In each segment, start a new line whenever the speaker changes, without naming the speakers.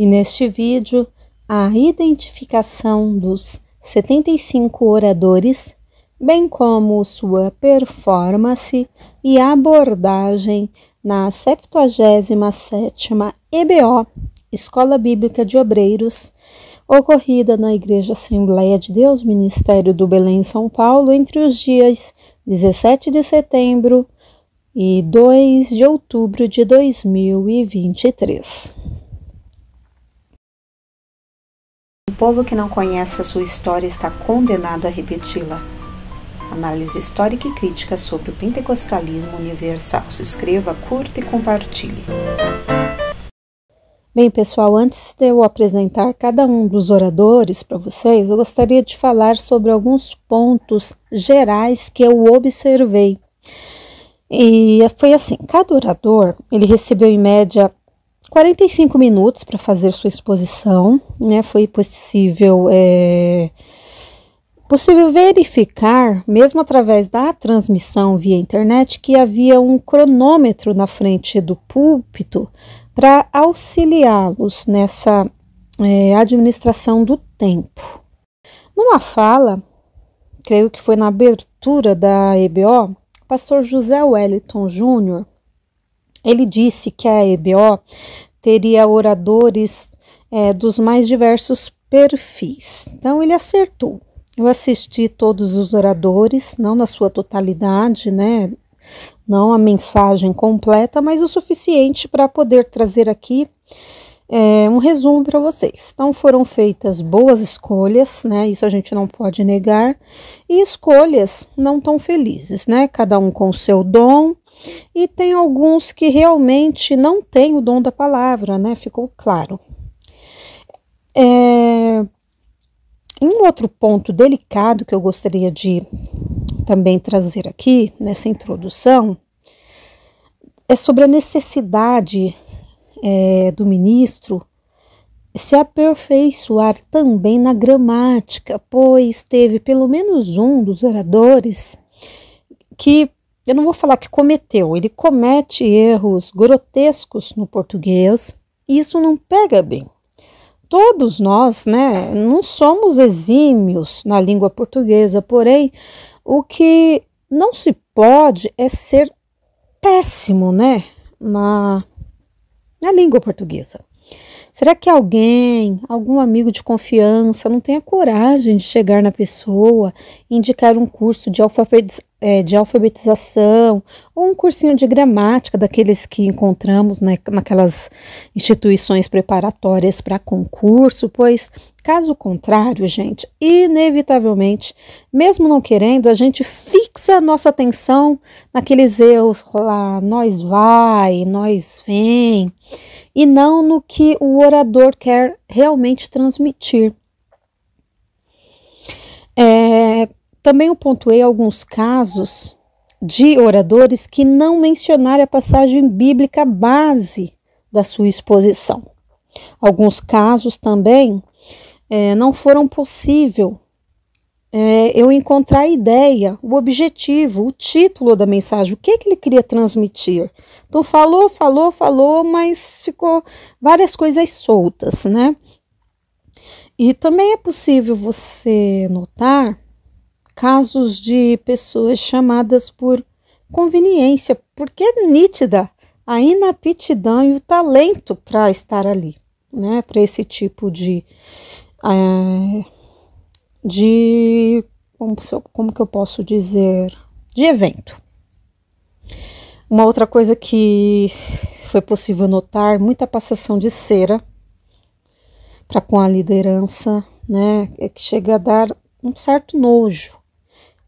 e neste vídeo a identificação dos 75 oradores, bem como sua performance e abordagem na 77ª EBO, Escola Bíblica de Obreiros, ocorrida na Igreja Assembleia de Deus, Ministério do Belém, São Paulo, entre os dias 17 de setembro e 2 de outubro de 2023.
O povo que não conhece a sua história está condenado a repeti-la. Análise histórica e crítica sobre o pentecostalismo universal. Se inscreva, curta e compartilhe.
Bem, pessoal, antes de eu apresentar cada um dos oradores para vocês, eu gostaria de falar sobre alguns pontos gerais que eu observei. E foi assim, cada orador, ele recebeu em média 45 minutos para fazer sua exposição, né? Foi possível é, possível verificar, mesmo através da transmissão via internet, que havia um cronômetro na frente do púlpito para auxiliá-los nessa é, administração do tempo. Numa fala, creio que foi na abertura da EBO, o pastor José Wellington Júnior, ele disse que a EBO teria oradores é, dos mais diversos perfis. Então ele acertou. Eu assisti todos os oradores, não na sua totalidade, né? não a mensagem completa, mas o suficiente para poder trazer aqui é, um resumo para vocês. Então, foram feitas boas escolhas, né? Isso a gente não pode negar, e escolhas não tão felizes, né? Cada um com o seu dom, e tem alguns que realmente não têm o dom da palavra, né? Ficou claro. É, um outro ponto delicado que eu gostaria de também trazer aqui nessa introdução é sobre a necessidade é, do ministro se aperfeiçoar também na gramática, pois teve pelo menos um dos oradores que eu não vou falar que cometeu, ele comete erros grotescos no português e isso não pega bem. Todos nós, né, não somos exímios na língua portuguesa, porém o que não se pode é ser péssimo, né, na, na língua portuguesa. Será que alguém, algum amigo de confiança, não tem a coragem de chegar na pessoa, indicar um curso de, é, de alfabetização ou um cursinho de gramática daqueles que encontramos né, naquelas instituições preparatórias para concurso? Pois, caso contrário, gente, inevitavelmente, mesmo não querendo, a gente fixa a nossa atenção naqueles erros lá, nós vai, nós vem e não no que o orador quer realmente transmitir. É, também eu pontuei alguns casos de oradores que não mencionaram a passagem bíblica base da sua exposição. Alguns casos também é, não foram possível é, eu encontrar a ideia, o objetivo, o título da mensagem, o que, que ele queria transmitir. Então, falou, falou, falou, mas ficou várias coisas soltas, né? E também é possível você notar casos de pessoas chamadas por conveniência, porque é nítida a inaptidão e o talento para estar ali, né? Para esse tipo de. É, de como, como que eu posso dizer de evento. Uma outra coisa que foi possível notar, muita passação de cera para com a liderança, né, é que chega a dar um certo nojo.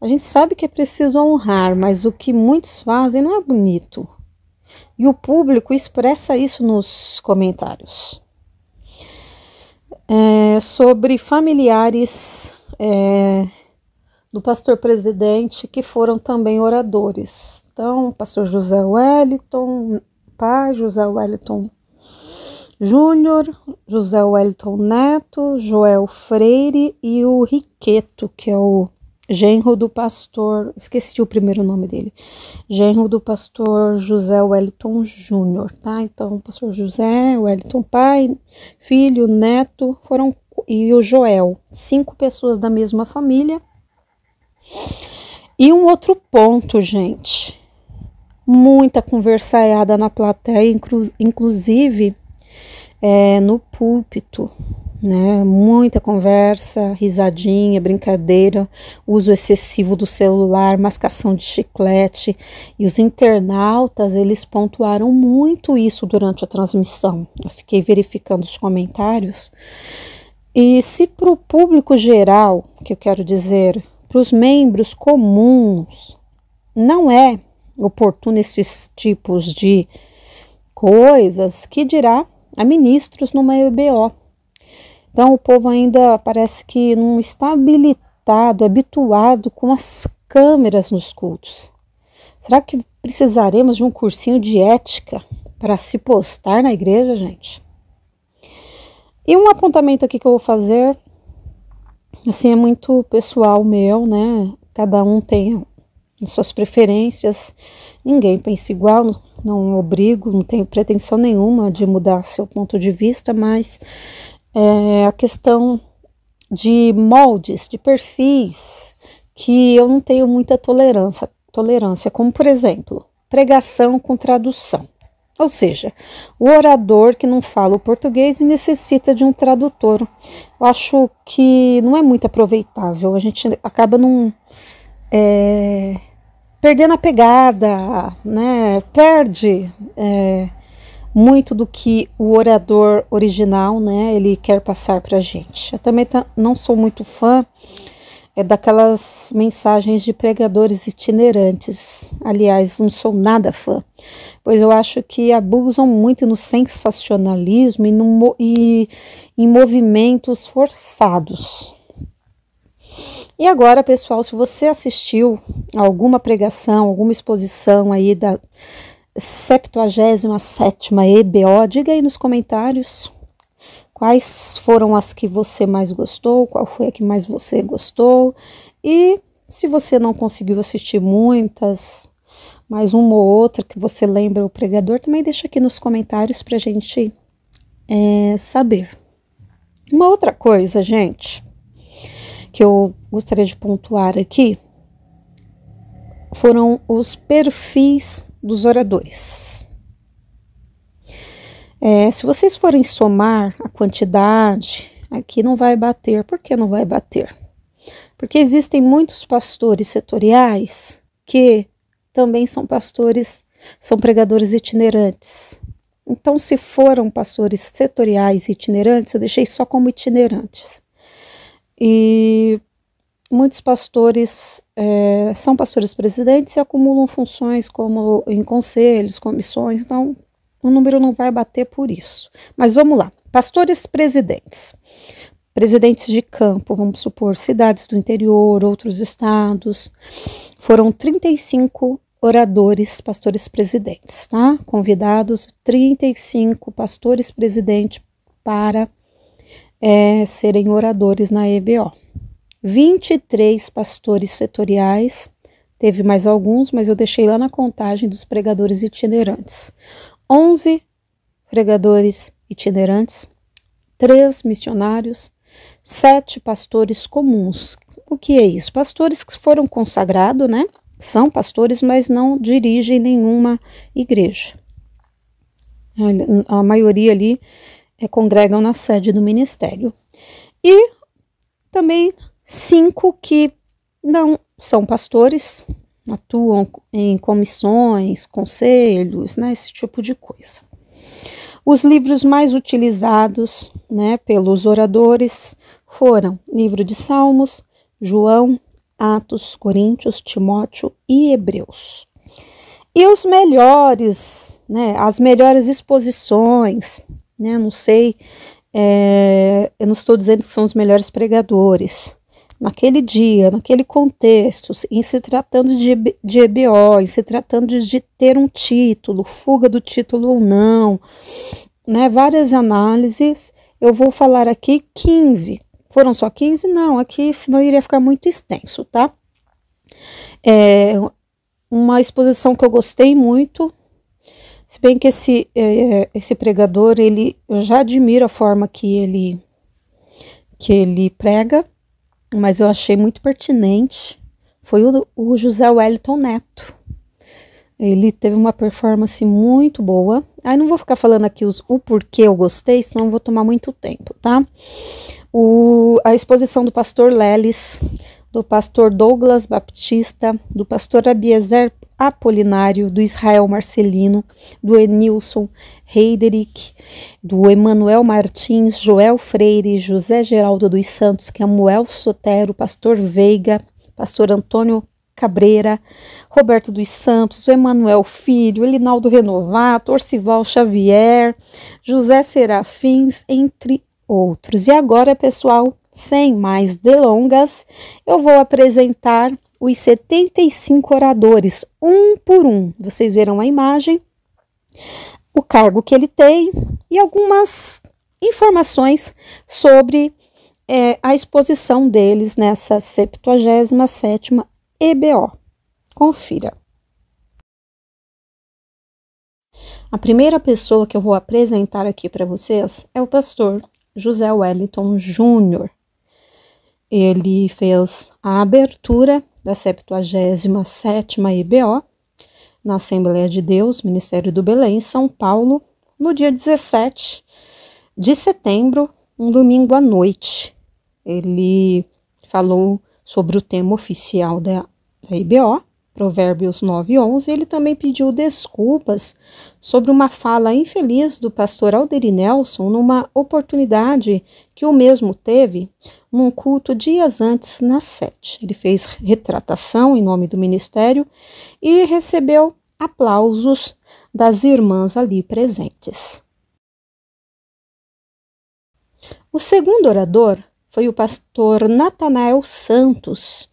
A gente sabe que é preciso honrar, mas o que muitos fazem não é bonito. E o público expressa isso nos comentários. É, sobre familiares é, do pastor presidente, que foram também oradores. Então, pastor José Wellington, pai José Wellington Júnior, José Wellington Neto, Joel Freire e o Riqueto, que é o genro do pastor, esqueci o primeiro nome dele, genro do pastor José Wellington Júnior, tá? Então, o pastor José, Wellington pai, filho, neto, foram e o Joel, cinco pessoas da mesma família. E um outro ponto, gente, muita conversaiada na plateia, inclu inclusive é, no púlpito, né? Muita conversa, risadinha, brincadeira, uso excessivo do celular, mascação de chiclete. E os internautas, eles pontuaram muito isso durante a transmissão. Eu fiquei verificando os comentários. E se para o público geral, que eu quero dizer, para os membros comuns, não é oportuno esses tipos de coisas, que dirá a ministros numa EBO então o povo ainda parece que não está habilitado, habituado com as câmeras nos cultos. Será que precisaremos de um cursinho de ética para se postar na igreja, gente? E um apontamento aqui que eu vou fazer, assim, é muito pessoal meu, né? Cada um tem suas preferências, ninguém pensa igual, não obrigo, não tenho pretensão nenhuma de mudar seu ponto de vista, mas é, a questão de moldes, de perfis, que eu não tenho muita tolerância, tolerância, como por exemplo, pregação com tradução. Ou seja, o orador que não fala o português e necessita de um tradutor. Eu acho que não é muito aproveitável. A gente acaba num, é, perdendo a pegada, né? Perde é, muito do que o orador original, né, ele quer passar para a gente. Eu também não sou muito fã é daquelas mensagens de pregadores itinerantes. Aliás, não sou nada fã, pois eu acho que abusam muito no sensacionalismo e, no, e em movimentos forçados. E agora, pessoal, se você assistiu a alguma pregação, alguma exposição aí da 77 EBO. Diga aí nos comentários quais foram as que você mais gostou, qual foi a que mais você gostou. E se você não conseguiu assistir muitas, mais uma ou outra que você lembra o pregador, também deixa aqui nos comentários para a gente é, saber. Uma outra coisa, gente, que eu gostaria de pontuar aqui foram os perfis dos oradores. É, se vocês forem somar a quantidade, aqui não vai bater. Por que não vai bater? Porque existem muitos pastores setoriais que também são pastores, são pregadores itinerantes. Então, se foram pastores setoriais itinerantes, eu deixei só como itinerantes. E muitos pastores é, são pastores presidentes e acumulam funções como em conselhos, comissões, então o número não vai bater por isso. Mas vamos lá, pastores presidentes. Presidentes de campo, vamos supor, cidades do interior, outros estados. Foram 35 oradores, pastores presidentes, tá? Convidados 35 pastores presidentes para é, serem oradores na EBO. 23 pastores setoriais, teve mais alguns, mas eu deixei lá na contagem dos pregadores itinerantes. 11 pregadores itinerantes, 3 missionários, 7 pastores comuns. O que é isso? Pastores que foram consagrados, né? São pastores, mas não dirigem nenhuma igreja. A maioria ali é, congregam na sede do ministério. E também cinco que não são pastores, atuam em comissões, conselhos, né, esse tipo de coisa. Os livros mais utilizados né, pelos oradores foram livro de Salmos, João, Atos, Coríntios, Timóteo e Hebreus. E os melhores, né, as melhores exposições, né, não sei, é, eu não estou dizendo que são os melhores pregadores, naquele dia, naquele contexto, em se tratando de, de EBO, em se tratando de, de ter um título, fuga do título ou não, né, várias análises, eu vou falar aqui 15 Foram só 15? Não, aqui senão iria ficar muito extenso, tá? É uma exposição que eu gostei muito, se bem que esse, é, esse pregador, ele, eu já admiro a forma que ele, que ele prega, mas eu achei muito pertinente, foi o, o José Wellington Neto. Ele teve uma performance muito boa. Aí não vou ficar falando aqui os, o porquê eu gostei, senão vou tomar muito tempo, tá? O, a exposição do pastor Lelis, do pastor Douglas Baptista, do pastor Abiezer Apolinário, do Israel Marcelino, do Enilson Heiderick, do Emanuel Martins, Joel Freire, José Geraldo dos Santos, Samuel Sotero, pastor Veiga, pastor Antônio Cabreira, Roberto dos Santos, Emanuel Filho, Elinaldo Renovato, Orcival Xavier, José Serafins, entre outros. E agora, pessoal, sem mais delongas, eu vou apresentar os 75 oradores, um por um. Vocês verão a imagem, o cargo que ele tem e algumas informações sobre é, a exposição deles nessa 77ª EBO. Confira. A primeira pessoa que eu vou apresentar aqui para vocês é o pastor José Wellington Júnior. Ele fez a abertura da 77ª EBO na Assembleia de Deus, Ministério do Belém, São Paulo, no dia 17 de setembro, um domingo à noite. Ele falou sobre o tema oficial da, da IBO, Provérbios 9 e 11, ele também pediu desculpas sobre uma fala infeliz do pastor Alderi Nelson numa oportunidade que o mesmo teve num culto dias antes na sete. Ele fez retratação em nome do ministério e recebeu aplausos das irmãs ali presentes. O segundo orador foi o pastor Natanael Santos.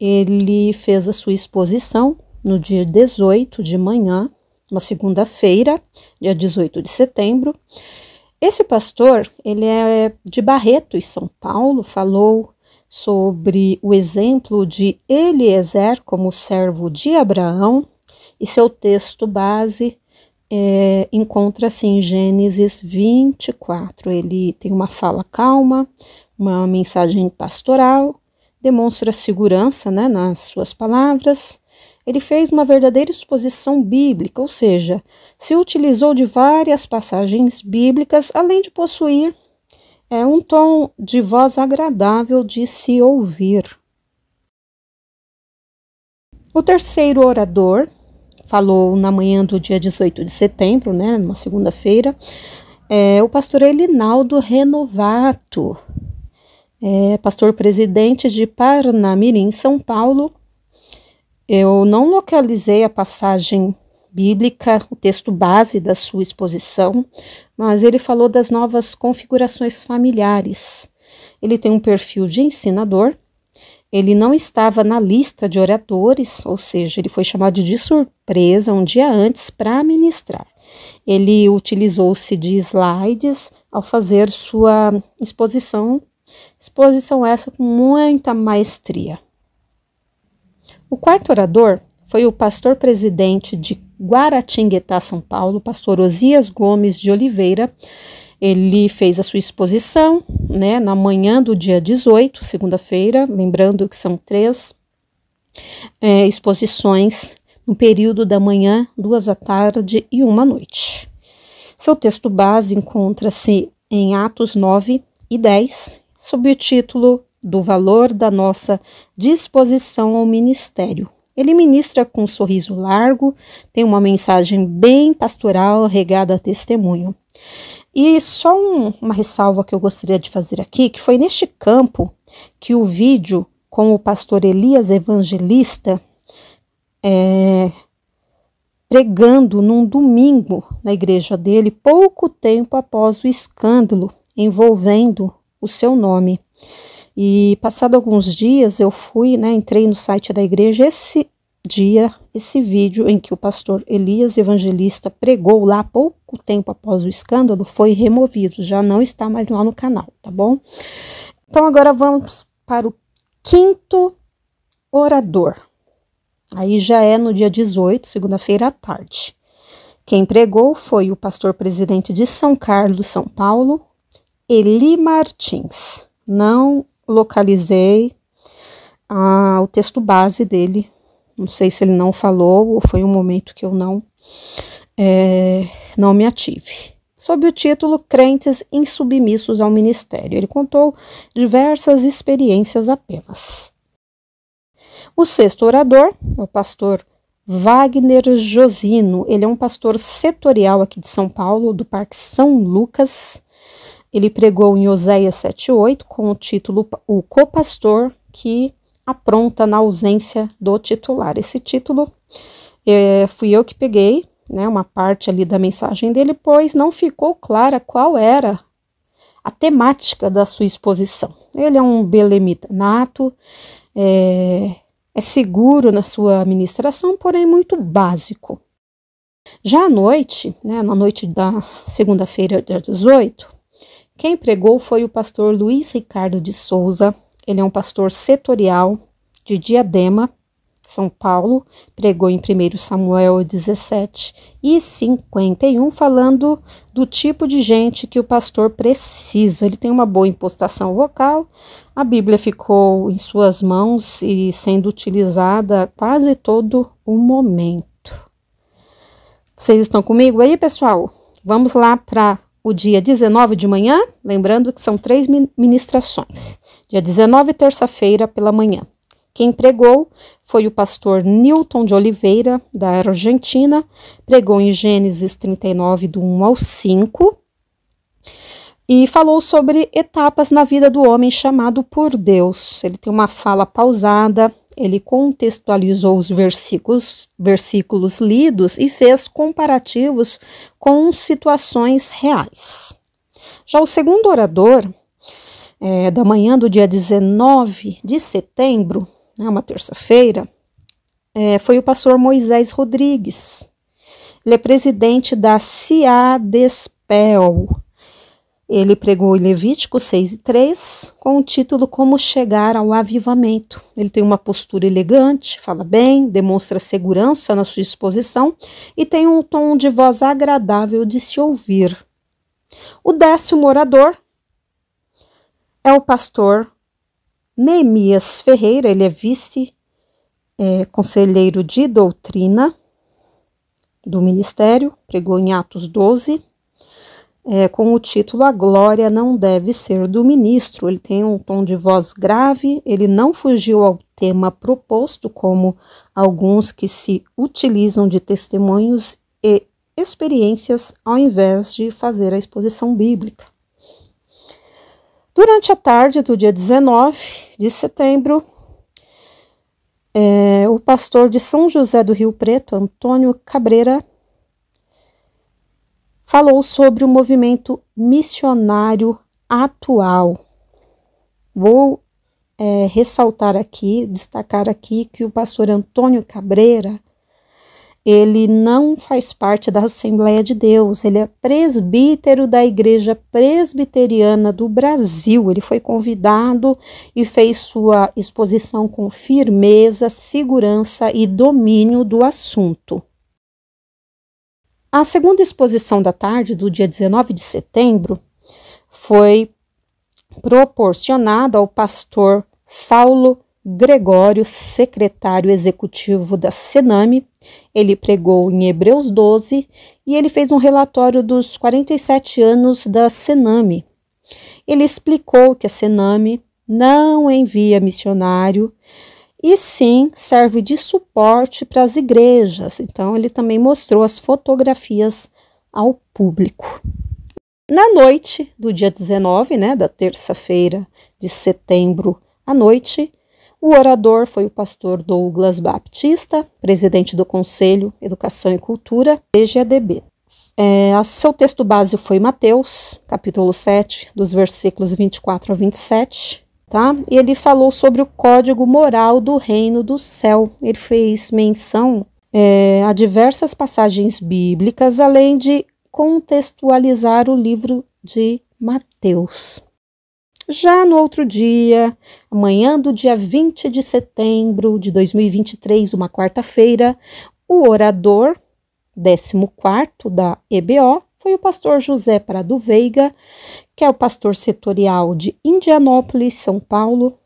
Ele fez a sua exposição no dia 18 de manhã, uma segunda-feira, dia 18 de setembro. Esse pastor, ele é de Barreto, em São Paulo, falou sobre o exemplo de Eliezer como servo de Abraão, e seu texto base é, encontra-se em Gênesis 24. Ele tem uma fala calma, uma mensagem pastoral, demonstra segurança né, nas suas palavras. Ele fez uma verdadeira exposição bíblica, ou seja, se utilizou de várias passagens bíblicas, além de possuir é, um tom de voz agradável de se ouvir. O terceiro orador falou na manhã do dia 18 de setembro, né, numa segunda-feira, é o pastor Elinaldo Renovato é pastor presidente de Parnamirim, São Paulo. Eu não localizei a passagem bíblica, o texto base da sua exposição, mas ele falou das novas configurações familiares. Ele tem um perfil de ensinador. Ele não estava na lista de oradores, ou seja, ele foi chamado de surpresa um dia antes para ministrar. Ele utilizou-se de slides ao fazer sua exposição Exposição essa com muita maestria. O quarto orador foi o pastor presidente de Guaratinguetá, São Paulo, pastor Osias Gomes de Oliveira. Ele fez a sua exposição né, na manhã do dia 18, segunda-feira, lembrando que são três é, exposições no período da manhã, duas da tarde e uma noite. Seu texto base encontra-se em Atos 9 e 10 sob o título do valor da nossa disposição ao ministério. Ele ministra com um sorriso largo, tem uma mensagem bem pastoral, regada a testemunho. E só um, uma ressalva que eu gostaria de fazer aqui, que foi neste campo que o vídeo com o pastor Elias Evangelista é, pregando num domingo na igreja dele, pouco tempo após o escândalo envolvendo o seu nome. E passado alguns dias eu fui, né, entrei no site da igreja esse dia, esse vídeo em que o pastor Elias Evangelista pregou lá pouco tempo após o escândalo foi removido, já não está mais lá no canal, tá bom? Então agora vamos para o quinto orador. Aí já é no dia 18, segunda-feira à tarde. Quem pregou foi o pastor presidente de São Carlos, São Paulo, Eli Martins. Não localizei ah, o texto base dele. Não sei se ele não falou ou foi um momento que eu não é, não me ative. Sob o título Crentes Insubmissos ao Ministério, ele contou diversas experiências apenas. O sexto orador é o pastor Wagner Josino. Ele é um pastor setorial aqui de São Paulo, do Parque São Lucas. Ele pregou em Oséias 7,8 com o título O Copastor que apronta na ausência do titular. Esse título é, fui eu que peguei, né, uma parte ali da mensagem dele, pois não ficou clara qual era a temática da sua exposição. Ele é um belemita nato, é, é seguro na sua administração, porém muito básico. Já à noite, né, na noite da segunda-feira, dia 18, quem pregou foi o pastor Luiz Ricardo de Souza. Ele é um pastor setorial de Diadema, São Paulo. Pregou em 1 Samuel 17 e 51, falando do tipo de gente que o pastor precisa. Ele tem uma boa impostação vocal, a Bíblia ficou em suas mãos e sendo utilizada quase todo o momento. Vocês estão comigo aí, pessoal? Vamos lá para o dia 19 de manhã, lembrando que são três ministrações. Dia 19, terça-feira, pela manhã. Quem pregou foi o pastor Newton de Oliveira, da Argentina, pregou em Gênesis 39, do 1 ao 5 e falou sobre etapas na vida do homem chamado por Deus. Ele tem uma fala pausada, ele contextualizou os versículos, versículos lidos e fez comparativos com situações reais. Já o segundo orador, é, da manhã do dia 19 de setembro, né, uma terça-feira, é, foi o pastor Moisés Rodrigues. Ele é presidente da CIADESPEL, ele pregou em Levítico 6 e 3 com o título Como Chegar ao Avivamento. Ele tem uma postura elegante, fala bem, demonstra segurança na sua exposição e tem um tom de voz agradável de se ouvir. O décimo orador é o pastor Neemias Ferreira, ele é vice-conselheiro é, de doutrina do ministério, pregou em Atos 12 é, com o título A Glória Não Deve Ser do Ministro. Ele tem um tom de voz grave, ele não fugiu ao tema proposto, como alguns que se utilizam de testemunhos e experiências ao invés de fazer a exposição bíblica. Durante a tarde do dia 19 de setembro, é, o pastor de São José do Rio Preto, Antônio Cabreira, falou sobre o movimento missionário atual. Vou é, ressaltar aqui, destacar aqui que o pastor Antônio Cabreira ele não faz parte da Assembleia de Deus, ele é presbítero da Igreja Presbiteriana do Brasil. Ele foi convidado e fez sua exposição com firmeza, segurança e domínio do assunto. A segunda exposição da tarde, do dia 19 de setembro, foi proporcionada ao pastor Saulo Gregório, secretário executivo da Sename. Ele pregou em Hebreus 12 e ele fez um relatório dos 47 anos da Sename. Ele explicou que a Sename não envia missionário e sim serve de suporte para as igrejas. Então, ele também mostrou as fotografias ao público. Na noite do dia 19, né, da terça-feira de setembro à noite, o orador foi o pastor Douglas Baptista, presidente do Conselho Educação e Cultura, EGADB. É, seu texto base foi Mateus, capítulo 7, dos versículos 24 a 27, tá? Ele falou sobre o código moral do reino do céu. Ele fez menção é, a diversas passagens bíblicas, além de contextualizar o livro de Mateus. Já no outro dia, amanhã do dia 20 de setembro de 2023, uma quarta-feira, o orador 14 da EBO foi o pastor José Prado Veiga, que é o pastor setorial de Indianópolis, São Paulo.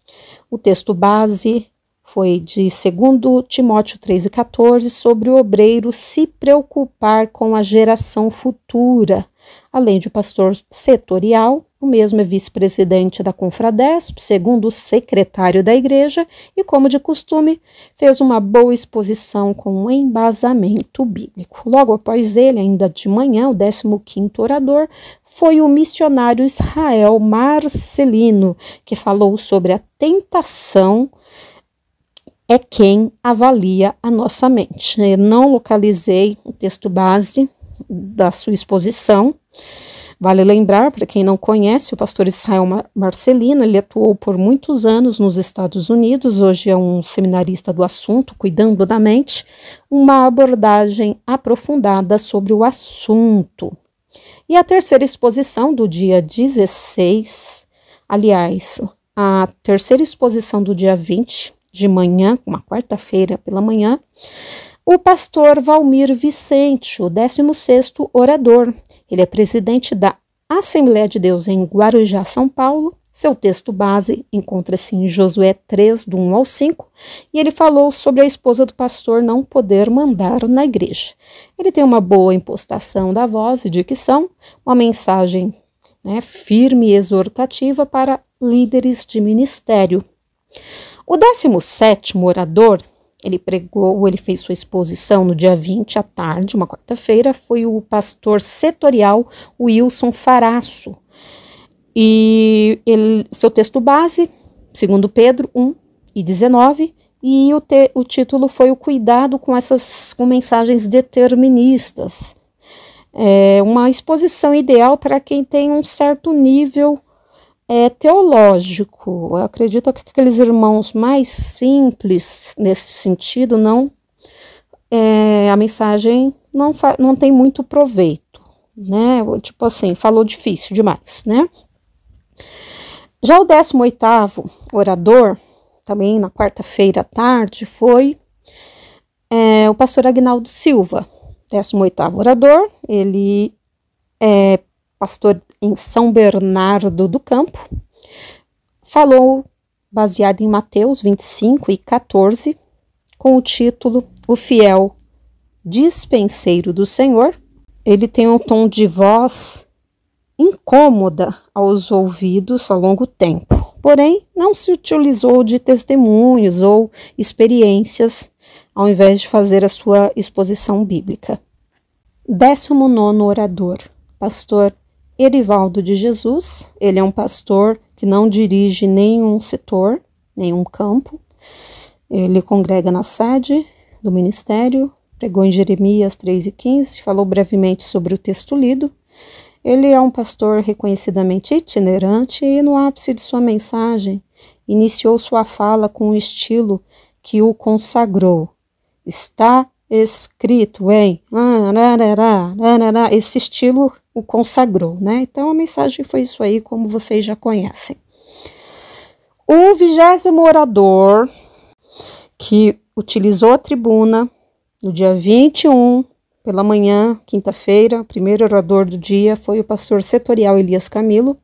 O texto base foi de 2 Timóteo 3,14 sobre o obreiro se preocupar com a geração futura. Além de pastor setorial, o mesmo é vice-presidente da Confradesp, segundo o secretário da igreja, e, como de costume, fez uma boa exposição com um embasamento bíblico. Logo após ele, ainda de manhã, o 15º orador foi o missionário Israel Marcelino, que falou sobre a tentação é quem avalia a nossa mente. Eu não localizei o texto base da sua exposição. Vale lembrar, para quem não conhece, o pastor Israel Marcelino, ele atuou por muitos anos nos Estados Unidos, hoje é um seminarista do assunto, cuidando da mente, uma abordagem aprofundada sobre o assunto. E a terceira exposição do dia 16, aliás, a terceira exposição do dia 20, de manhã, uma quarta-feira pela manhã, o pastor Valmir Vicente, o 16º orador. Ele é presidente da Assembleia de Deus em Guarujá, São Paulo. Seu texto base encontra-se em Josué 3, do 1 ao 5, e ele falou sobre a esposa do pastor não poder mandar na igreja. Ele tem uma boa impostação da voz e dicção, uma mensagem né, firme e exortativa para líderes de ministério. O 17 orador, ele pregou, ele fez sua exposição no dia 20 à tarde, uma quarta-feira, foi o pastor setorial Wilson Faraço. E ele, seu texto base, segundo Pedro 1 e 19, e o, te, o título foi o cuidado com essas com mensagens deterministas. É uma exposição ideal para quem tem um certo nível é, teológico. Eu acredito que aqueles irmãos mais simples nesse sentido não é, a mensagem não, não tem muito proveito, né? Tipo assim, falou difícil demais, né? Já o 18º orador, também na quarta-feira à tarde, foi é, o pastor Agnaldo Silva, 18º orador, ele é pastor em São Bernardo do Campo, falou baseado em Mateus 25 e 14, com o título O Fiel Dispenseiro do Senhor. Ele tem um tom de voz incômoda aos ouvidos a longo tempo, porém não se utilizou de testemunhos ou experiências ao invés de fazer a sua exposição bíblica. Décimo nono orador, pastor Erivaldo de Jesus, ele é um pastor que não dirige nenhum setor, nenhum campo. Ele congrega na sede do ministério, pregou em Jeremias 3 e 15, falou brevemente sobre o texto lido. Ele é um pastor reconhecidamente itinerante e, no ápice de sua mensagem, iniciou sua fala com um estilo que o consagrou. Está escrito em. Esse estilo o consagrou, né? Então a mensagem foi isso aí, como vocês já conhecem. O vigésimo orador que utilizou a tribuna no dia 21, pela manhã, quinta-feira, o primeiro orador do dia foi o pastor setorial Elias Camilo.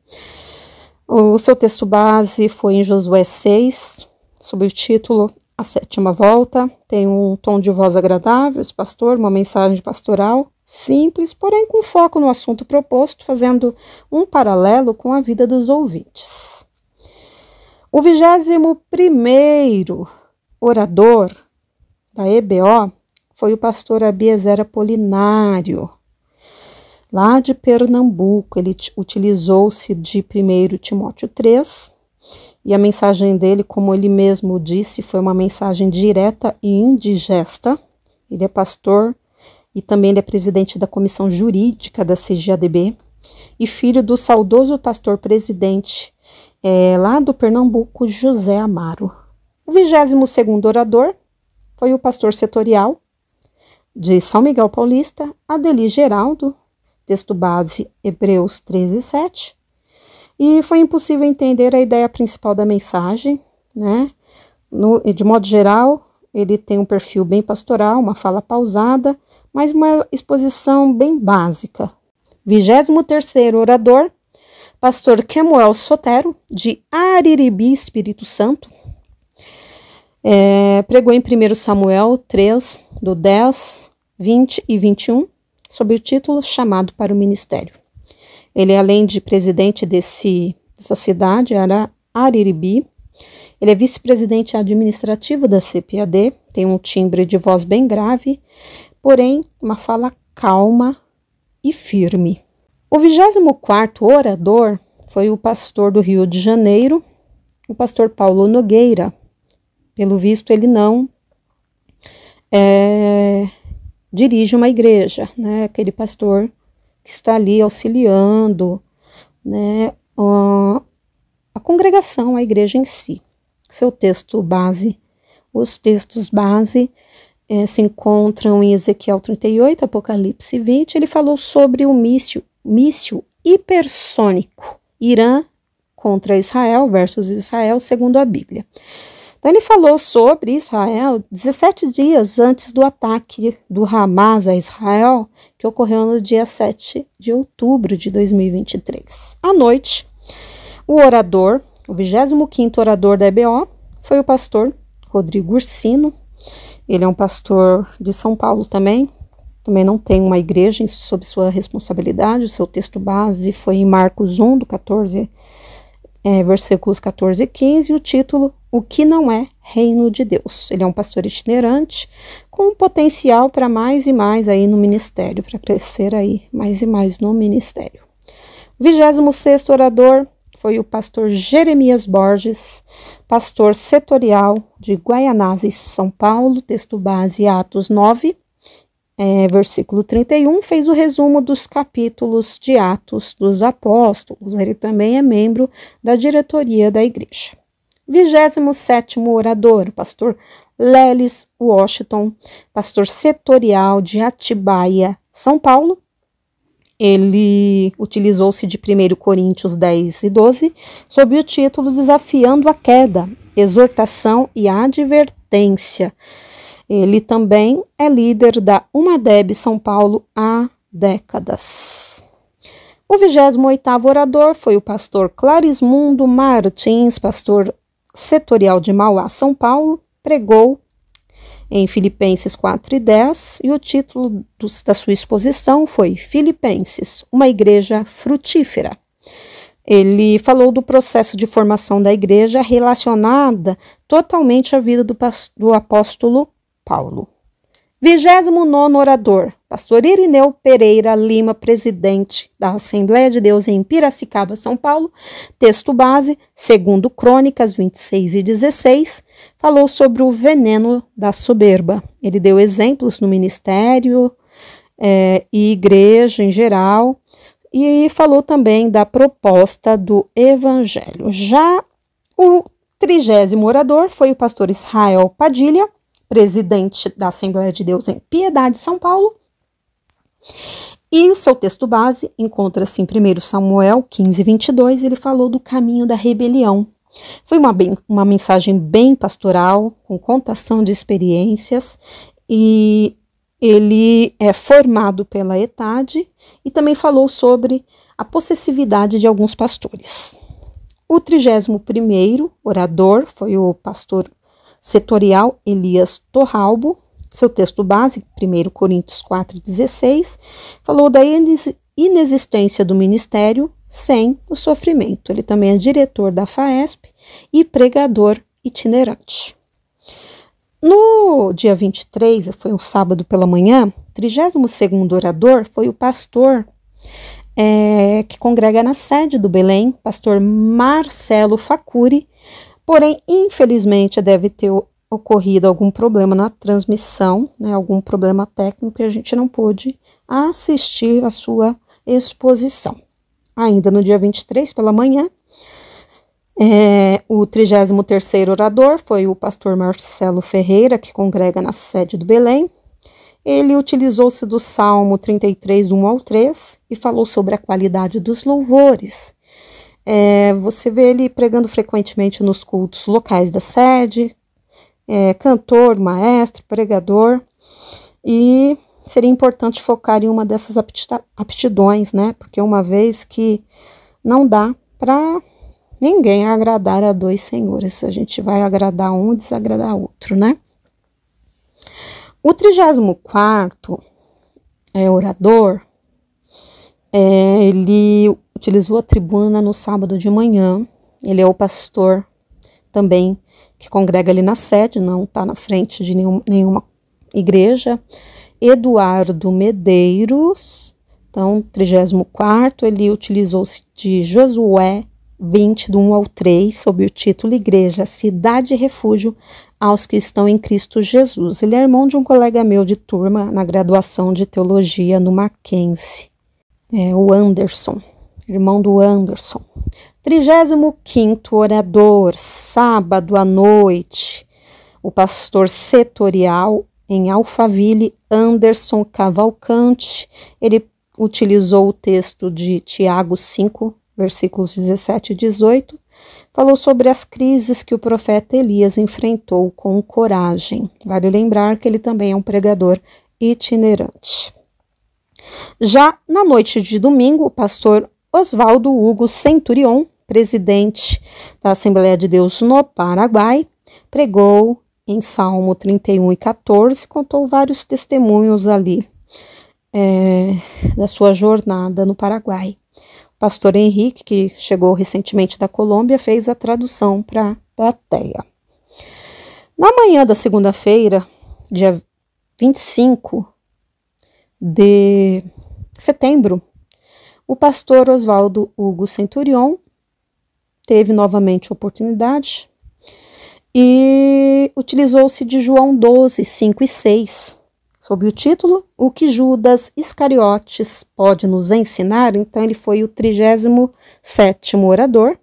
O seu texto base foi em Josué 6, sob o título A Sétima Volta. Tem um tom de voz agradável, esse pastor, uma mensagem pastoral simples, porém com foco no assunto proposto, fazendo um paralelo com a vida dos ouvintes. O vigésimo primeiro orador da EBO foi o pastor Abiezer Apolinário, lá de Pernambuco. Ele utilizou-se de 1 Timóteo 3, e a mensagem dele, como ele mesmo disse, foi uma mensagem direta e indigesta. Ele é pastor e também ele é presidente da comissão jurídica da CGADB e filho do saudoso pastor presidente é, lá do Pernambuco, José Amaro. O 22 segundo orador foi o pastor setorial de São Miguel Paulista, Adeli Geraldo, texto base Hebreus 13, 7. E foi impossível entender a ideia principal da mensagem, né? No, de modo geral, ele tem um perfil bem pastoral, uma fala pausada, mas uma exposição bem básica. 23 orador, pastor Kemuel Sotero, de Ariribi, Espírito Santo. É, pregou em 1 Samuel 3, do 10, 20 e 21, sob o título Chamado para o Ministério. Ele, além de presidente desse, dessa cidade, era Ariribi, ele é vice-presidente administrativo da CPAD, tem um timbre de voz bem grave, porém uma fala calma e firme. O 24 orador foi o pastor do Rio de Janeiro, o pastor Paulo Nogueira. Pelo visto, ele não é, dirige uma igreja, né? Aquele pastor que está ali auxiliando, né? A, a congregação, a igreja em si seu texto base. Os textos base é, se encontram em Ezequiel 38, Apocalipse 20. Ele falou sobre o míssil, míssil hipersônico, Irã contra Israel versus Israel, segundo a Bíblia. Então, ele falou sobre Israel 17 dias antes do ataque do Hamas a Israel, que ocorreu no dia 7 de outubro de 2023. À noite, o orador o 25º orador da EBO foi o pastor Rodrigo Ursino. Ele é um pastor de São Paulo também. Também não tem uma igreja sob sua responsabilidade. O seu texto base foi em Marcos 1, do 14, é, versículos 14 e 15, e o título O que não é Reino de Deus. Ele é um pastor itinerante com potencial para mais e mais aí no ministério, para crescer aí mais e mais no ministério. 26 orador foi o pastor Jeremias Borges, pastor setorial de Guaianazes, São Paulo, texto base Atos 9, é, versículo 31, fez o resumo dos capítulos de Atos dos Apóstolos. Ele também é membro da diretoria da igreja. 27 orador, pastor Lelis Washington, pastor setorial de Atibaia, São Paulo, ele utilizou-se de 1 Coríntios 10 e 12 sob o título Desafiando a Queda, Exortação e Advertência. Ele também é líder da Umadeb São Paulo há décadas. O 28º orador foi o pastor Clarismundo Martins, pastor setorial de Mauá, São Paulo, pregou em Filipenses 4 e 10, e o título da sua exposição foi Filipenses, uma igreja frutífera. Ele falou do processo de formação da igreja relacionada totalmente à vida do, do apóstolo Paulo. 29 orador, pastor Irineu Pereira Lima, presidente da Assembleia de Deus em Piracicaba, São Paulo. Texto base, segundo Crônicas 26 e 16, falou sobre o veneno da soberba. Ele deu exemplos no ministério é, e igreja em geral e falou também da proposta do evangelho. Já o trigésimo orador foi o pastor Israel Padilha, presidente da Assembleia de Deus em Piedade, São Paulo. E seu texto base encontra-se em 1 Samuel 15, 22. Ele falou do caminho da rebelião. Foi uma, bem, uma mensagem bem pastoral, com contação de experiências, e ele é formado pela ETAD e também falou sobre a possessividade de alguns pastores. O 31 orador foi o pastor setorial Elias Torralbo, seu texto base, 1 Coríntios 4,16, falou da inexistência do ministério sem o sofrimento. Ele também é diretor da FAESP e pregador itinerante. No dia 23, foi um sábado pela manhã, 32º orador foi o pastor é, que congrega na sede do Belém, pastor Marcelo Facuri, Porém, infelizmente, deve ter ocorrido algum problema na transmissão, né, algum problema técnico e a gente não pôde assistir a sua exposição. Ainda no dia 23, pela manhã, é, o 33º orador foi o pastor Marcelo Ferreira, que congrega na sede do Belém. Ele utilizou-se do Salmo 33, 1 ao 3, e falou sobre a qualidade dos louvores. É, você vê ele pregando frequentemente nos cultos locais da sede, é, cantor, maestro, pregador, e seria importante focar em uma dessas aptidões, né? Porque uma vez que não dá para ninguém agradar a dois senhores, a gente vai agradar um e desagradar outro, né? O 34 é, orador, é, ele utilizou a tribuna no sábado de manhã. Ele é o pastor também que congrega ali na sede, não está na frente de nenhum, nenhuma igreja. Eduardo Medeiros, então, 34, ele utilizou-se de Josué 20, do 1 ao 3, sob o título Igreja, Cidade e Refúgio aos que estão em Cristo Jesus. Ele é irmão de um colega meu de turma na graduação de teologia no Mackenzie, é, o Anderson, irmão do Anderson. 35 orador, sábado à noite, o pastor setorial em Alphaville, Anderson Cavalcante. Ele utilizou o texto de Tiago 5, versículos 17 e 18, falou sobre as crises que o profeta Elias enfrentou com coragem. Vale lembrar que ele também é um pregador itinerante. Já na noite de domingo, o pastor Oswaldo Hugo Centurion, presidente da Assembleia de Deus no Paraguai, pregou em Salmo 31 e 14, contou vários testemunhos ali é, da sua jornada no Paraguai pastor Henrique, que chegou recentemente da Colômbia, fez a tradução para a plateia. Na manhã da segunda-feira, dia 25 de setembro, o pastor Oswaldo Hugo Centurion teve novamente oportunidade e utilizou-se de João 12, 5 e 6 sob o título O que Judas Iscariotes pode nos ensinar. Então, ele foi o 37 orador.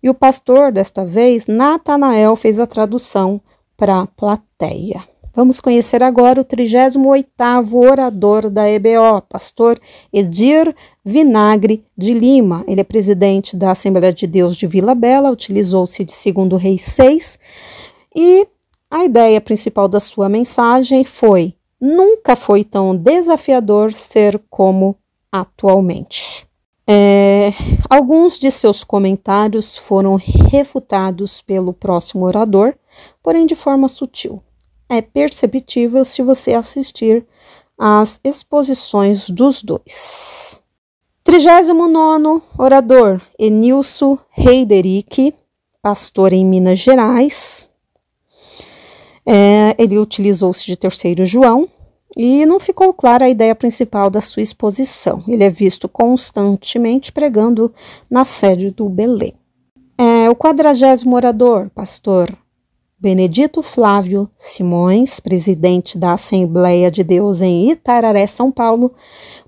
E o pastor, desta vez, Natanael, fez a tradução para a plateia. Vamos conhecer agora o 38º orador da EBO, pastor Edir Vinagre de Lima. Ele é presidente da Assembleia de Deus de Vila Bela, utilizou-se de 2 Reis 6 e a ideia principal da sua mensagem foi Nunca foi tão desafiador ser como atualmente. É, alguns de seus comentários foram refutados pelo próximo orador, porém de forma sutil. É perceptível se você assistir às exposições dos dois. 39 orador Enilson Reiderick, pastor em Minas Gerais, é, ele utilizou-se de terceiro João e não ficou clara a ideia principal da sua exposição. Ele é visto constantemente pregando na sede do Belém. É, o quadragésimo orador, pastor Benedito Flávio Simões, presidente da Assembleia de Deus em Itararé, São Paulo.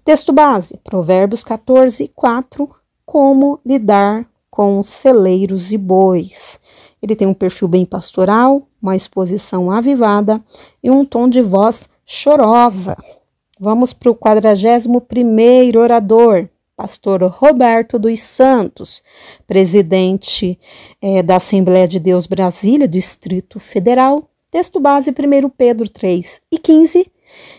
Texto base, Provérbios 14, 4. Como lidar com celeiros e bois. Ele tem um perfil bem pastoral, uma exposição avivada e um tom de voz chorosa. Vamos para o 41 orador, pastor Roberto dos Santos, presidente é, da Assembleia de Deus Brasília, Distrito Federal. Texto base 1 Pedro 3 e 15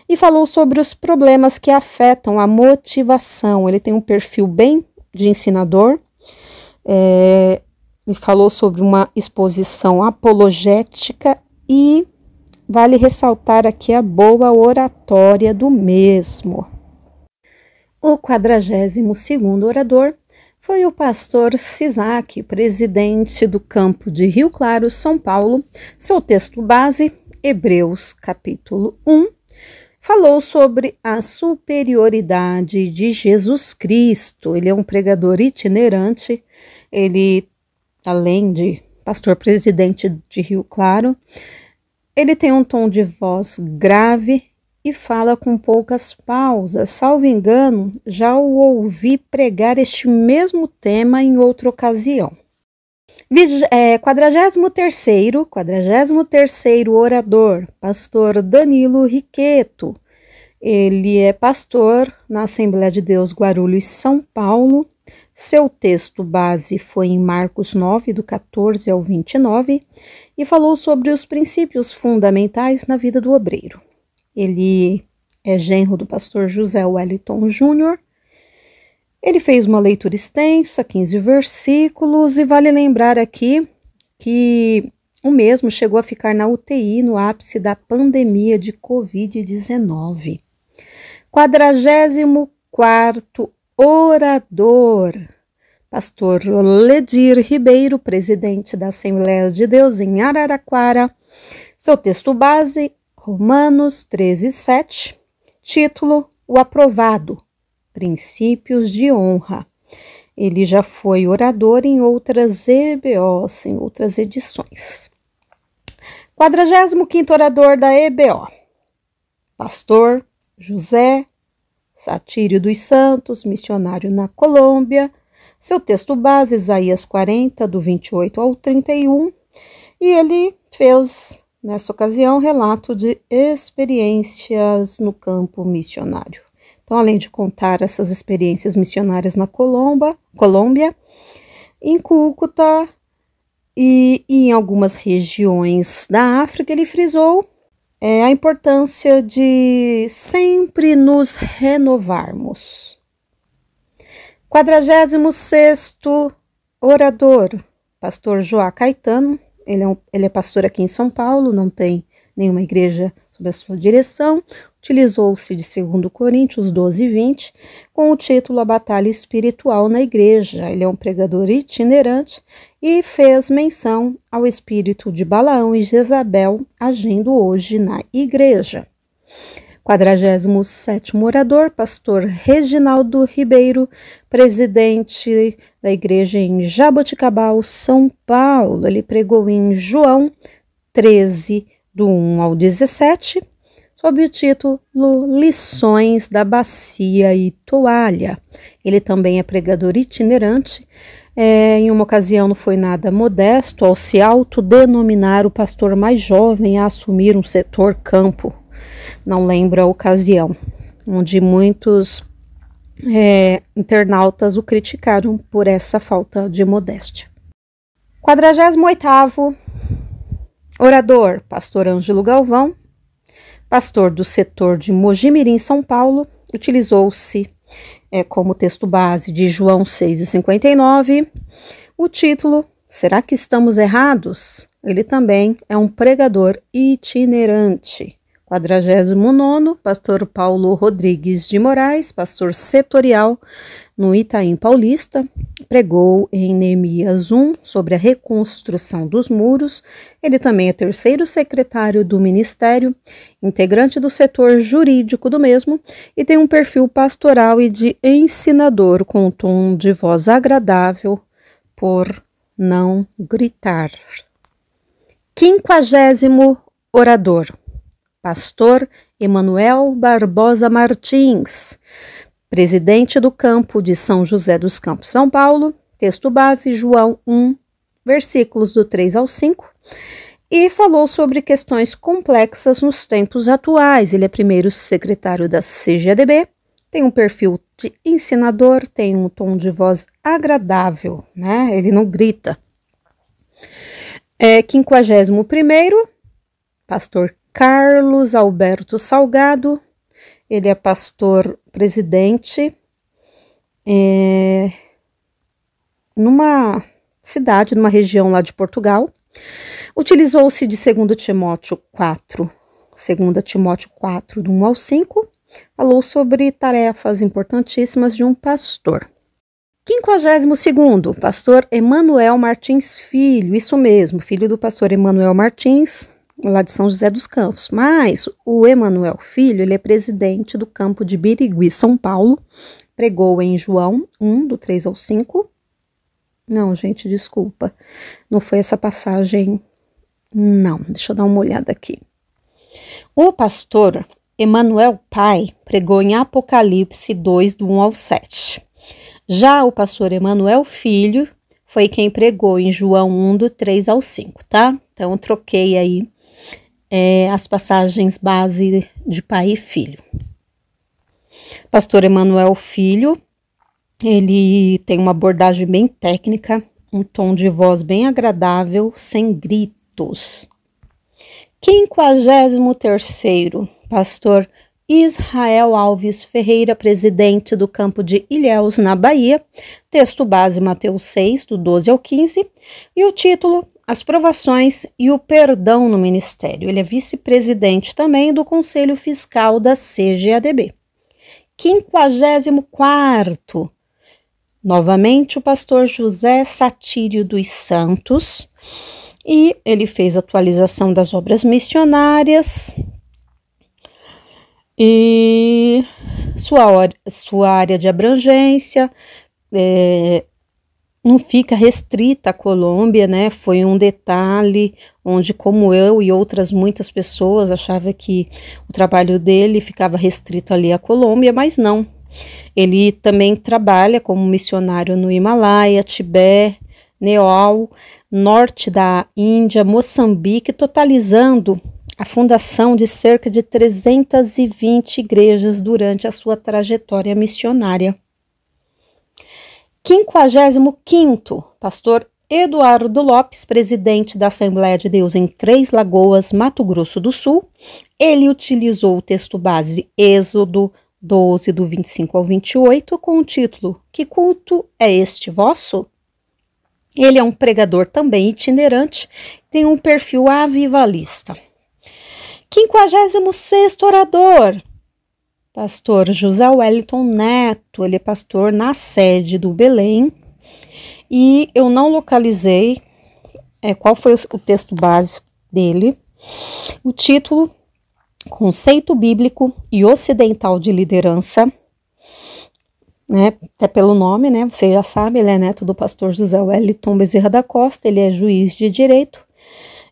e falou sobre os problemas que afetam a motivação. Ele tem um perfil bem de ensinador, é, ele falou sobre uma exposição apologética e vale ressaltar aqui a boa oratória do mesmo. O 42º orador foi o pastor Sisak, presidente do campo de Rio Claro, São Paulo. Seu texto base, Hebreus capítulo 1, falou sobre a superioridade de Jesus Cristo. Ele é um pregador itinerante, ele além de pastor presidente de Rio Claro, ele tem um tom de voz grave e fala com poucas pausas. Salvo engano, já o ouvi pregar este mesmo tema em outra ocasião. É, 43º, 43º orador, pastor Danilo Riqueto. Ele é pastor na Assembleia de Deus Guarulhos, São Paulo, Seu texto base foi em Marcos 9, do 14 ao 29, e falou sobre os princípios fundamentais na vida do obreiro. Ele é genro do pastor José Wellington Júnior. Ele fez uma leitura extensa, 15 versículos, e vale lembrar aqui que o mesmo chegou a ficar na UTI no ápice da pandemia de Covid-19. 44 orador. Pastor Ledir Ribeiro, presidente da Assembleia de Deus em Araraquara. Seu texto base, Romanos 13, 7. Título: O Aprovado. Princípios de honra. Ele já foi orador em outras EBOs, em outras edições. 45 orador da EBO. Pastor José Satírio dos Santos, missionário na Colômbia. Seu texto base, Isaías 40, do 28 ao 31, e ele fez, nessa ocasião, relato de experiências no campo missionário. Então, além de contar essas experiências missionárias na Colomba, Colômbia, em Cúcuta e, e em algumas regiões da África, ele frisou é a importância de sempre nos renovarmos. 46 orador, pastor Joá Caetano, ele é, um, ele é pastor aqui em São Paulo, não tem nenhuma igreja sob a sua direção, utilizou-se de 2 Coríntios 12, 20, com o título A Batalha Espiritual na Igreja. Ele é um pregador itinerante e fez menção ao espírito de Balaão e Jezabel agindo hoje na igreja. 47 orador, pastor Reginaldo Ribeiro, presidente da igreja em Jaboticabal, São Paulo. Ele pregou em João 13, do 1 ao 17, sob o título Lições da Bacia e Toalha. Ele também é pregador itinerante. É, em uma ocasião não foi nada modesto ao se autodenominar o pastor mais jovem a assumir um setor campo. Não lembro a ocasião, onde muitos é, internautas o criticaram por essa falta de modéstia. 48 Orador, pastor Ângelo Galvão, pastor do setor de Mojimirim, São Paulo, utilizou-se é, como texto base de João 6,59. O título, Será que estamos errados? Ele também é um pregador itinerante. 49, pastor Paulo Rodrigues de Moraes, pastor setorial no Itaim Paulista, pregou em Neemias 1 sobre a reconstrução dos muros. Ele também é terceiro secretário do ministério, integrante do setor jurídico do mesmo e tem um perfil pastoral e de ensinador com um tom de voz agradável por não gritar. Quinquagésimo orador pastor Emanuel Barbosa Martins, presidente do campo de São José dos Campos, São Paulo, texto base João 1, versículos do 3 ao 5, e falou sobre questões complexas nos tempos atuais. Ele é primeiro secretário da CGDB, tem um perfil de ensinador, tem um tom de voz agradável, né? Ele não grita. É 51 primeiro, pastor Carlos Alberto Salgado, ele é pastor presidente é, numa cidade, numa região lá de Portugal. Utilizou-se de 2 Timóteo 4, 2 Timóteo 4, do 1 ao 5, falou sobre tarefas importantíssimas de um pastor. 52 pastor Emanuel Martins Filho, isso mesmo, filho do pastor Emanuel Martins, lá de São José dos Campos. Mas o Emanuel Filho, ele é presidente do campo de Birigui, São Paulo. Pregou em João 1, do 3 ao 5. Não, gente, desculpa. Não foi essa passagem. Não, deixa eu dar uma olhada aqui. O pastor Emanuel Pai pregou em Apocalipse 2, do 1 ao 7. Já o pastor Emanuel Filho foi quem pregou em João 1, do 3 ao 5, tá? Então, troquei aí é, as passagens base de pai e filho. Pastor Emanuel Filho Ele tem uma abordagem bem técnica, um tom de voz bem agradável, sem gritos. 53 Pastor Israel Alves Ferreira, presidente do campo de Ilhéus, na Bahia, texto base Mateus 6, do 12 ao 15, e o título As Provações e o Perdão no Ministério. Ele é vice-presidente também do Conselho Fiscal da CGADB. 54 Novamente, o pastor José Satírio dos Santos, e ele fez atualização das obras missionárias, e sua, sua área de abrangência é, não fica restrita à Colômbia, né? Foi um detalhe onde, como eu e outras muitas pessoas, achava que o trabalho dele ficava restrito ali à Colômbia, mas não. Ele também trabalha como missionário no Himalaia, Tibete, Neol, norte da Índia, Moçambique, totalizando a fundação de cerca de 320 igrejas durante a sua trajetória missionária. 55 Pastor Eduardo Lopes, presidente da Assembleia de Deus em Três Lagoas, Mato Grosso do Sul, ele utilizou o texto base Êxodo 12, do 25 ao 28, com o título Que culto é este vosso? Ele é um pregador também itinerante, tem um perfil avivalista. 56 orador, pastor José Wellington Neto, ele é pastor na sede do Belém, e eu não localizei é, qual foi o, texto básico dele. O título, Conceito Bíblico e Ocidental de Liderança, né, até pelo nome, né, você já sabe, ele é neto do pastor José Wellington Bezerra da Costa, ele é juiz de direito,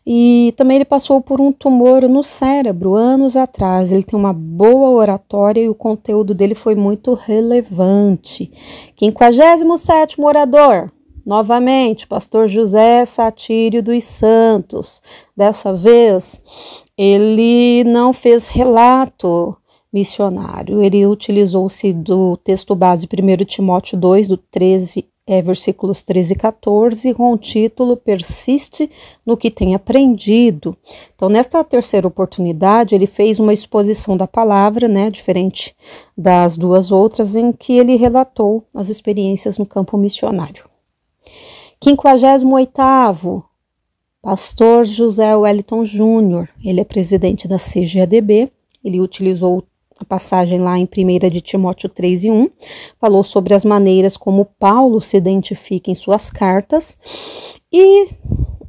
e também ele passou por um tumor no cérebro anos atrás. Ele tem uma boa oratória e o conteúdo dele foi muito relevante. 57 orador. Novamente, pastor José Satírio dos Santos. Dessa vez, ele não fez relato missionário. Ele utilizou-se do texto base 1 Timóteo 2, do 13 é, versículos 13 e 14, com o título Persiste no que tem aprendido. Então, nesta terceira oportunidade, ele fez uma exposição da palavra, né, diferente das duas outras, em que ele relatou as experiências no campo missionário. 58 Pastor José Wellington Júnior, ele é presidente da CGADB, ele utilizou a passagem lá em 1 de Timóteo 3 e 1, falou sobre as maneiras como Paulo se identifica em suas cartas, e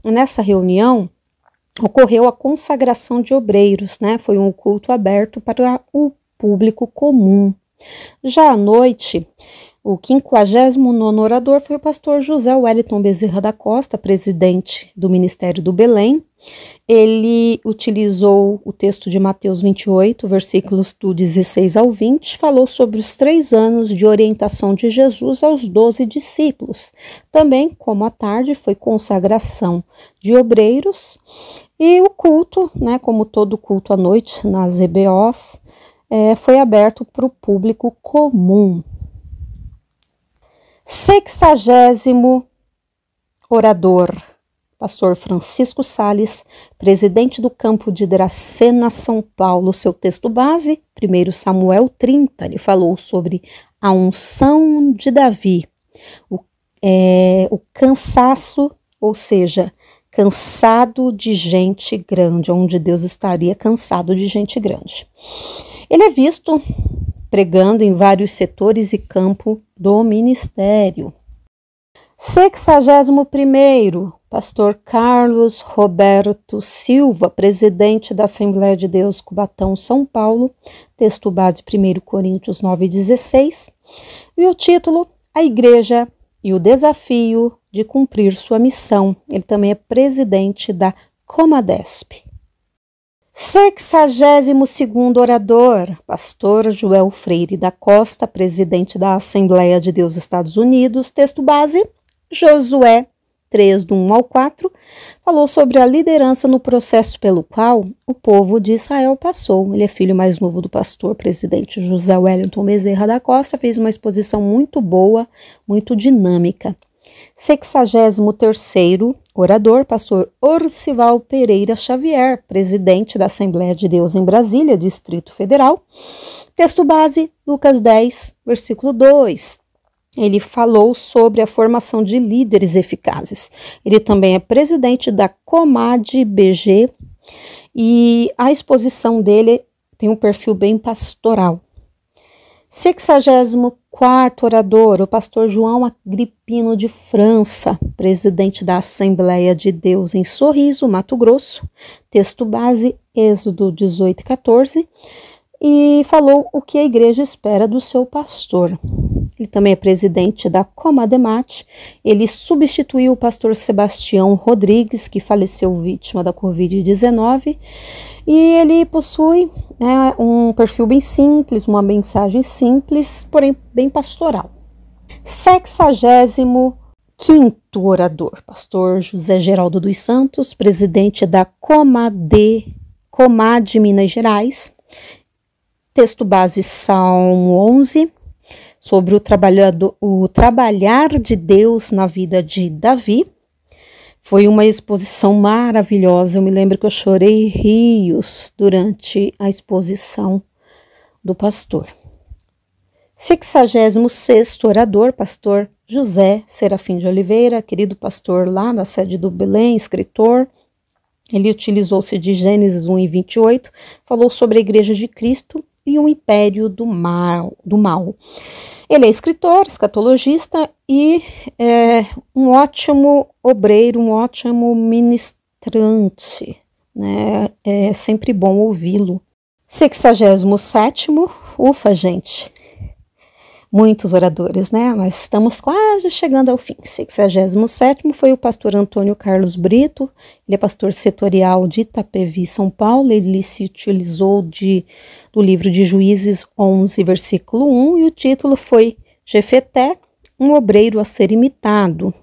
nessa reunião ocorreu a consagração de obreiros, né? Foi um culto aberto para o público comum. Já à noite, o 59 orador foi o pastor José Wellington Bezerra da Costa, presidente do Ministério do Belém. Ele utilizou o texto de Mateus 28, versículos do 16 ao 20, falou sobre os três anos de orientação de Jesus aos doze discípulos. Também, como à tarde, foi consagração de obreiros e o culto, né, como todo culto à noite nas EBOs, é, foi aberto para o público comum. Sexagésimo orador, pastor Francisco Sales, presidente do campo de Dracena, São Paulo. Seu texto base, 1 Samuel 30, ele falou sobre a unção de Davi, o, é, o cansaço, ou seja, cansado de gente grande, onde Deus estaria cansado de gente grande. Ele é visto pregando em vários setores e campo do ministério. 61 Pastor Carlos Roberto Silva, presidente da Assembleia de Deus Cubatão, São Paulo, texto base 1 Coríntios 9,16, e o título A Igreja e o Desafio de Cumprir Sua Missão. Ele também é presidente da Comadesp. 62 orador, pastor Joel Freire da Costa, presidente da Assembleia de Deus Estados Unidos, texto base, Josué 23, do 1 ao 4, falou sobre a liderança no processo pelo qual o povo de Israel passou. Ele é filho mais novo do pastor presidente José Wellington Bezerra da Costa, fez uma exposição muito boa, muito dinâmica. 63 orador, pastor Orcival Pereira Xavier, presidente da Assembleia de Deus em Brasília, Distrito Federal. Texto base, Lucas 10, versículo 2 ele falou sobre a formação de líderes eficazes. Ele também é presidente da Comad BG e a exposição dele tem um perfil bem pastoral. 64 orador, o pastor João Agripino de França, presidente da Assembleia de Deus em Sorriso, Mato Grosso. Texto base, Êxodo 18 e 14. E falou o que a igreja espera do seu pastor. Ele também é presidente da Comademate. Ele substituiu o pastor Sebastião Rodrigues, que faleceu vítima da Covid-19. E ele possui né, um perfil bem simples, uma mensagem simples, porém bem pastoral. Sexagésimo quinto orador, pastor José Geraldo dos Santos, presidente da Comade, Comade Minas Gerais. Texto base Salmo 11, sobre o, trabalhado, o trabalhar de Deus na vida de Davi. Foi uma exposição maravilhosa. Eu me lembro que eu chorei rios durante a exposição do pastor. 66 orador, pastor José Serafim de Oliveira, querido pastor lá na sede do Belém, escritor. Ele utilizou-se de Gênesis 1 e 28, falou sobre a igreja de Cristo e o império do mal. Do mal. Ele é escritor, escatologista e é um ótimo obreiro, um ótimo ministrante. Né? É sempre bom ouvi-lo. 67, ufa, gente muitos oradores, né? Mas estamos quase chegando ao fim. 67 foi o pastor Antônio Carlos Brito, ele é pastor setorial de Itapevi, São Paulo. Ele se utilizou de, do livro de Juízes 11, versículo 1, e o título foi Jefeté, um obreiro a ser imitado.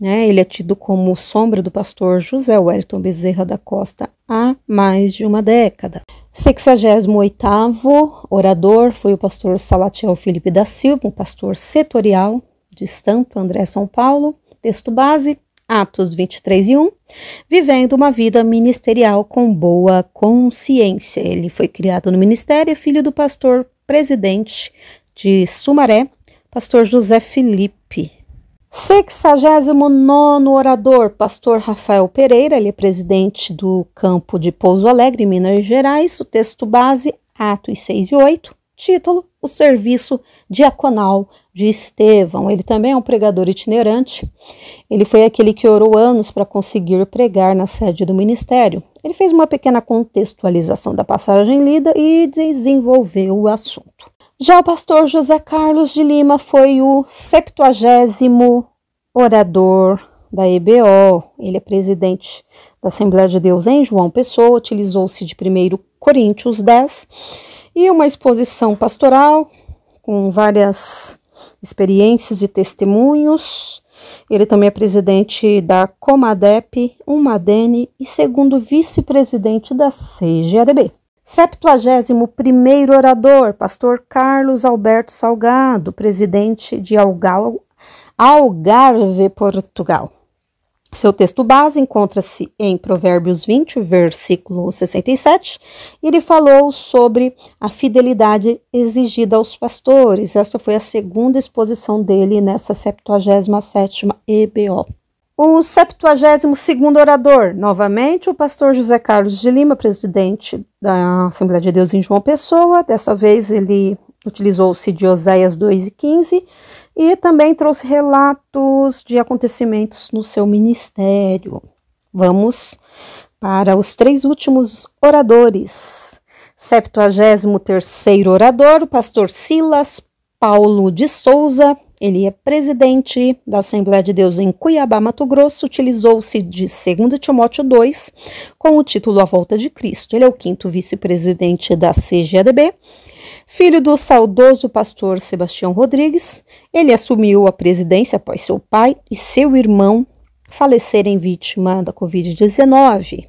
Né? Ele é tido como sombra do pastor José Wellington Bezerra da Costa há mais de uma década. 68º orador foi o pastor Salatiel Felipe da Silva, um pastor setorial de Santo André, São Paulo. Texto base, Atos 23 e 1, vivendo uma vida ministerial com boa consciência. Ele foi criado no ministério, filho do pastor presidente de Sumaré, pastor José Felipe 69 orador, pastor Rafael Pereira, ele é presidente do campo de Pouso Alegre, Minas Gerais. O texto base, Atos 6 e 8. Título: O Serviço Diaconal de Estevão. Ele também é um pregador itinerante. Ele foi aquele que orou anos para conseguir pregar na sede do ministério. Ele fez uma pequena contextualização da passagem lida e desenvolveu o assunto. Já o pastor José Carlos de Lima foi o septuagésimo orador da EBO. Ele é presidente da Assembleia de Deus em João Pessoa, utilizou-se de 1 Coríntios 10 e uma exposição pastoral com várias experiências e testemunhos. Ele também é presidente da Comadep, Umadene e segundo vice-presidente da CGADB. 71 orador, pastor Carlos Alberto Salgado, presidente de Algal, Algarve, Portugal. Seu texto base encontra-se em Provérbios 20, versículo 67. E ele falou sobre a fidelidade exigida aos pastores. Essa foi a segunda exposição dele nessa 77ª EBO. O 72º orador, novamente, o pastor José Carlos de Lima, presidente da Assembleia de Deus em João Pessoa. Dessa vez ele utilizou-se de Oséias 2 e 15 e também trouxe relatos de acontecimentos no seu ministério. Vamos para os três últimos oradores. 73º orador, o pastor Silas Paulo de Souza, ele é presidente da Assembleia de Deus em Cuiabá, Mato Grosso. Utilizou-se de 2 Timóteo 2 com o título A Volta de Cristo. Ele é o quinto vice-presidente da CGADB. Filho do saudoso pastor Sebastião Rodrigues, ele assumiu a presidência após seu pai e seu irmão falecerem vítima da Covid-19.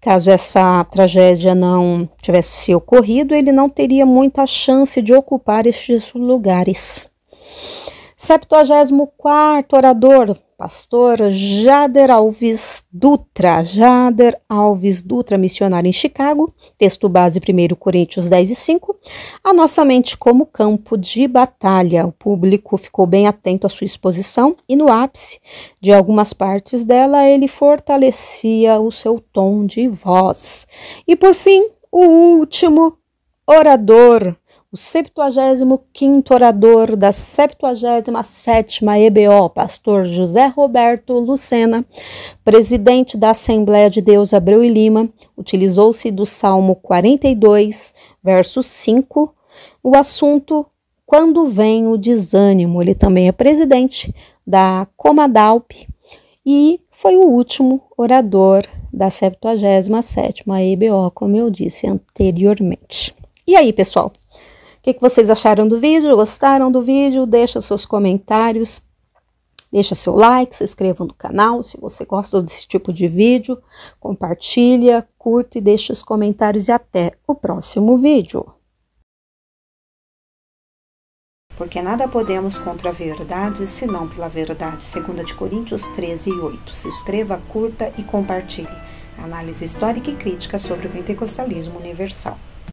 Caso essa tragédia não tivesse ocorrido, ele não teria muita chance de ocupar estes lugares. 74 orador, pastor Jader Alves Dutra. Jader Alves Dutra, missionário em Chicago. Texto base 1 Coríntios 10 e 5. A nossa mente como campo de batalha. O público ficou bem atento à sua exposição e no ápice de algumas partes dela ele fortalecia o seu tom de voz. E por fim, o último orador o 75º orador da 77ª EBO, pastor José Roberto Lucena, presidente da Assembleia de Deus Abreu e Lima, utilizou-se do Salmo 42, verso 5, o assunto quando vem o desânimo. Ele também é presidente da Comadalp e foi o último orador da 77ª EBO, como eu disse anteriormente. E aí, pessoal? Que, que vocês acharam do vídeo? Gostaram do vídeo? Deixa seus comentários, deixa seu like, se inscreva no canal se você gosta desse tipo de vídeo, compartilha, curta e deixa os comentários e até o próximo vídeo.
Porque nada podemos contra a verdade, senão pela verdade. 2 de Coríntios 13 e 8. Se inscreva, curta e compartilhe. Análise histórica e crítica sobre o pentecostalismo universal.